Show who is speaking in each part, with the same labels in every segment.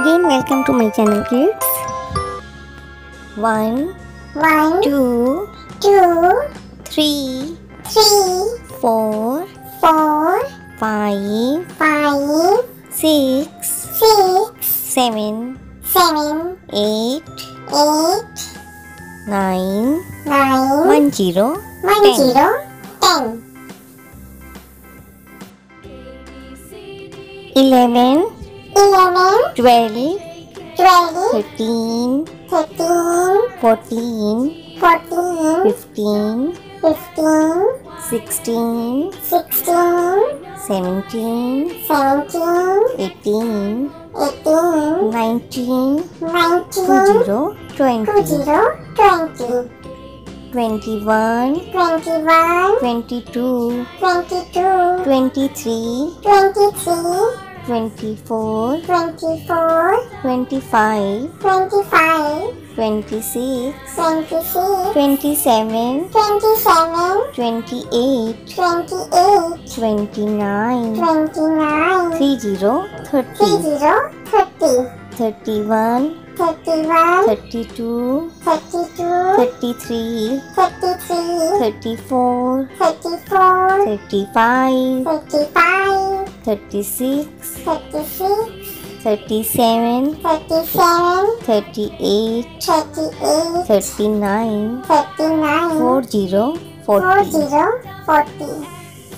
Speaker 1: Again, welcome to my channel, kids. One,
Speaker 2: One,
Speaker 1: two,
Speaker 2: two,
Speaker 1: three,
Speaker 2: three,
Speaker 1: four,
Speaker 2: four,
Speaker 1: five,
Speaker 2: five,
Speaker 1: six,
Speaker 2: six,
Speaker 1: seven,
Speaker 2: seven,
Speaker 1: eight,
Speaker 2: eight,
Speaker 1: nine,
Speaker 2: nine,
Speaker 1: one zero,
Speaker 2: one
Speaker 1: ten.
Speaker 2: zero, ten.
Speaker 1: eleven,
Speaker 2: Eleven,
Speaker 1: twelve,
Speaker 2: twelve,
Speaker 1: thirteen,
Speaker 2: thirteen,
Speaker 1: fourteen,
Speaker 2: fourteen,
Speaker 1: fifteen,
Speaker 2: fifteen,
Speaker 1: sixteen,
Speaker 2: sixteen,
Speaker 1: seventeen,
Speaker 2: seventeen,
Speaker 1: eighteen,
Speaker 2: eighteen,
Speaker 1: nineteen, two
Speaker 2: nineteen,
Speaker 1: zero,
Speaker 2: two
Speaker 1: twenty,
Speaker 2: zero, twenty,
Speaker 1: twenty-one,
Speaker 2: twenty-one,
Speaker 1: twenty-two,
Speaker 2: twenty-two,
Speaker 1: twenty-three,
Speaker 2: twenty-three,
Speaker 1: twenty-four,
Speaker 2: twenty-four,
Speaker 1: twenty-five,
Speaker 2: twenty-five,
Speaker 1: twenty-six,
Speaker 2: twenty-six,
Speaker 1: twenty-seven,
Speaker 2: twenty-seven,
Speaker 1: twenty-eight,
Speaker 2: twenty-eight,
Speaker 1: twenty-nine,
Speaker 2: twenty-nine,
Speaker 1: three zero,
Speaker 2: three
Speaker 1: thirty,
Speaker 2: zero, thirty,
Speaker 1: thirty-one,
Speaker 2: thirty-one,
Speaker 1: thirty-two,
Speaker 2: thirty-two,
Speaker 1: thirty-three,
Speaker 2: thirty-three,
Speaker 1: thirty-four,
Speaker 2: thirty-four,
Speaker 1: thirty-five,
Speaker 2: thirty-five,
Speaker 1: thirty-six,
Speaker 2: thirty-six,
Speaker 1: thirty-seven,
Speaker 2: thirty-seven,
Speaker 1: thirty-eight,
Speaker 2: thirty-eight,
Speaker 1: thirty-nine,
Speaker 2: thirty-nine,
Speaker 1: four zero,
Speaker 2: four
Speaker 1: forty,
Speaker 2: zero, forty,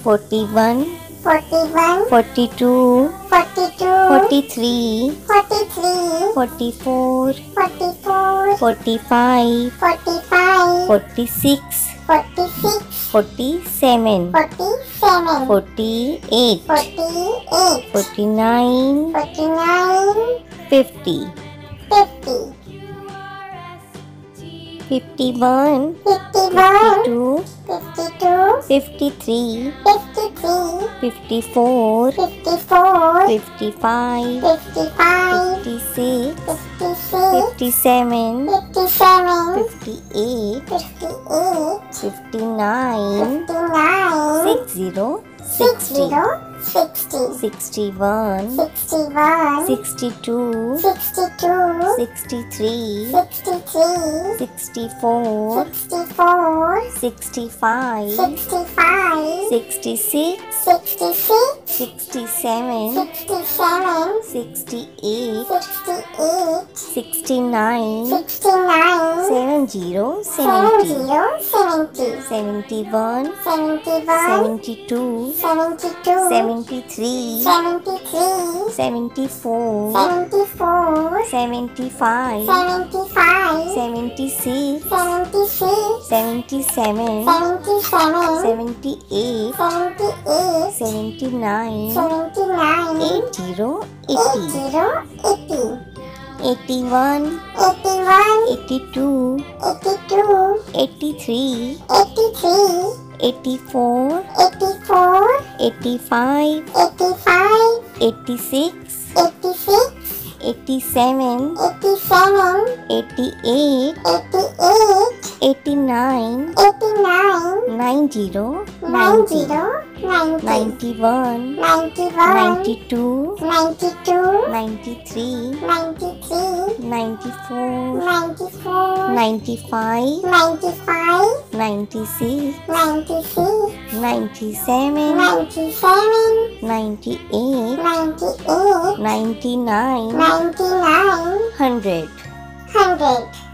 Speaker 1: forty-one,
Speaker 2: forty-one,
Speaker 1: forty-two,
Speaker 2: forty-two,
Speaker 1: forty-three,
Speaker 2: forty-three,
Speaker 1: forty-four,
Speaker 2: forty-four,
Speaker 1: forty-five,
Speaker 2: forty-five,
Speaker 1: forty-six,
Speaker 2: forty-six,
Speaker 1: forty-seven,
Speaker 2: forty-seven,
Speaker 1: forty-eight,
Speaker 2: forty-eight,
Speaker 1: forty-nine,
Speaker 2: forty-nine,
Speaker 1: fifty,
Speaker 2: fifty,
Speaker 1: fifty-one,
Speaker 2: fifty-one,
Speaker 1: fifty-two,
Speaker 2: fifty-two,
Speaker 1: fifty-three,
Speaker 2: fifty-three,
Speaker 1: fifty-four,
Speaker 2: fifty-four,
Speaker 1: fifty-five,
Speaker 2: fifty-five,
Speaker 1: fifty-six,
Speaker 2: fifty-six,
Speaker 1: fifty-seven,
Speaker 2: fifty-seven,
Speaker 1: fifty-eight,
Speaker 2: fifty-eight,
Speaker 1: fifty-nine,
Speaker 2: fifty-nine,
Speaker 1: six zero,
Speaker 2: six
Speaker 1: sixty,
Speaker 2: zero, sixty,
Speaker 1: sixty-one,
Speaker 2: sixty-one,
Speaker 1: sixty-two,
Speaker 2: sixty-two,
Speaker 1: sixty-three,
Speaker 2: sixty-three,
Speaker 1: sixty-four,
Speaker 2: sixty-four,
Speaker 1: sixty-five,
Speaker 2: sixty-five,
Speaker 1: sixty-six,
Speaker 2: sixty-six,
Speaker 1: sixty-seven,
Speaker 2: sixty-seven,
Speaker 1: sixty-eight,
Speaker 2: sixty-eight,
Speaker 1: sixty-nine,
Speaker 2: sixty-nine,
Speaker 1: seven zero,
Speaker 2: seven
Speaker 1: seventy,
Speaker 2: zero, seventy,
Speaker 1: seventy-one,
Speaker 2: seventy-one,
Speaker 1: seventy-two,
Speaker 2: seventy-two,
Speaker 1: seventy-three,
Speaker 2: seventy-three,
Speaker 1: seventy-four,
Speaker 2: seventy-four,
Speaker 1: seventy-five,
Speaker 2: seventy-five,
Speaker 1: seventy-six,
Speaker 2: seventy-six,
Speaker 1: seventy-seven,
Speaker 2: seventy-seven,
Speaker 1: seventy-eight,
Speaker 2: seventy-eight,
Speaker 1: seventy-nine,
Speaker 2: seventy-nine,
Speaker 1: eight zero,
Speaker 2: eight
Speaker 1: eighty,
Speaker 2: zero, eighty,
Speaker 1: eighty-one,
Speaker 2: eighty-one,
Speaker 1: eighty-two,
Speaker 2: eighty-two,
Speaker 1: eighty-three,
Speaker 2: eighty-three,
Speaker 1: eighty-four,
Speaker 2: eighty-four,
Speaker 1: eighty-five,
Speaker 2: eighty-five,
Speaker 1: eighty-six,
Speaker 2: eighty-six,
Speaker 1: eighty-seven,
Speaker 2: eighty-seven,
Speaker 1: eighty-eight,
Speaker 2: eighty-eight,
Speaker 1: eighty-nine,
Speaker 2: eighty-nine,
Speaker 1: nine zero,
Speaker 2: nine
Speaker 1: ninety,
Speaker 2: zero, ninety,
Speaker 1: ninety-one,
Speaker 2: ninety-one,
Speaker 1: ninety-two,
Speaker 2: ninety-two,
Speaker 1: ninety-three,
Speaker 2: ninety-three,
Speaker 1: ninety-four,
Speaker 2: ninety-four,
Speaker 1: ninety-five,
Speaker 2: ninety-five,
Speaker 1: ninety-six,
Speaker 2: ninety-six,
Speaker 1: ninety-seven,
Speaker 2: ninety-seven,
Speaker 1: ninety-eight,
Speaker 2: ninety-eight,
Speaker 1: ninety-nine,
Speaker 2: ninety-nine,
Speaker 1: hundred.
Speaker 2: hundred.